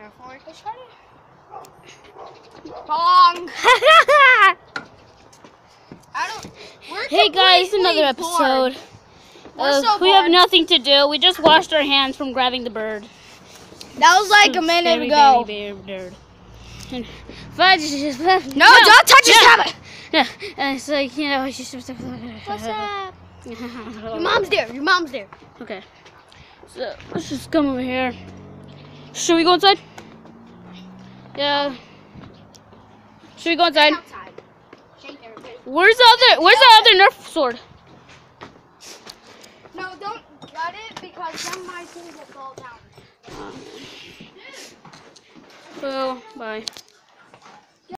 Therefore, it is Pong. Hey guys, another episode. Uh, so we have nothing to do. We just washed our hands from grabbing the bird. That was like a minute Very, ago. very, very bird. And Fudge is. No, don't touch his no. tablet. Yeah, and it's like you know. What's up? Your Your mom's there. Your mom's there. Okay. So let's just come over here. Should we go inside? Yeah. Should we go inside? Outside. Shake everybody. Where's the other? Where's the other Nerf sword? No, don't cut it because then my thing will fall down. Oh, bye.